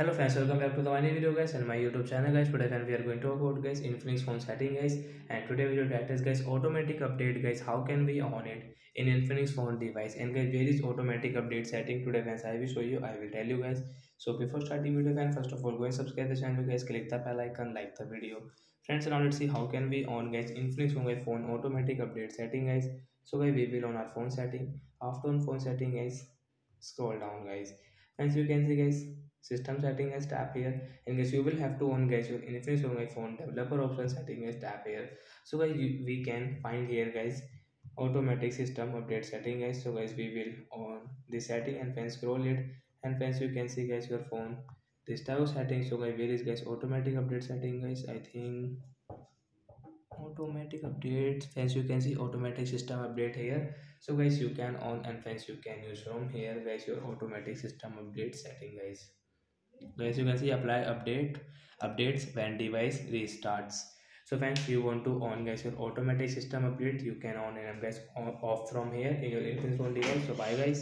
Hello friends welcome back to the my video guys and my YouTube channel guys today we are going to about guys Infinix phone setting guys and today we will practice guys automatic update guys how can we on it in Infinix phone device and guys where is automatic update setting today friends I will show you I will tell you guys so before starting video friend first of all guys subscribe the channel guys click the bell icon like the video friends now let's see how can we on guys Infinix phone guys phone automatic update setting guys so guys we will on our phone setting after on phone setting guys scroll down guys and you can see guys system setting as tap here. In case you will have to on guys your infinix on my phone developer option setting as tap here. So guys we can find here guys automatic system update setting guys. So guys we will on the setting and then scroll it. And friends you can see guys your phone. This type of setting so guys where is guys automatic update setting guys? I think automatic updates friends you can see automatic system update here. So guys you can on and friends you can use from here guys your automatic system update setting guys guys you can see apply update updates when device restarts so friends you want to on guys your automatic system update you can on and guys off from here in your phone device so bye guys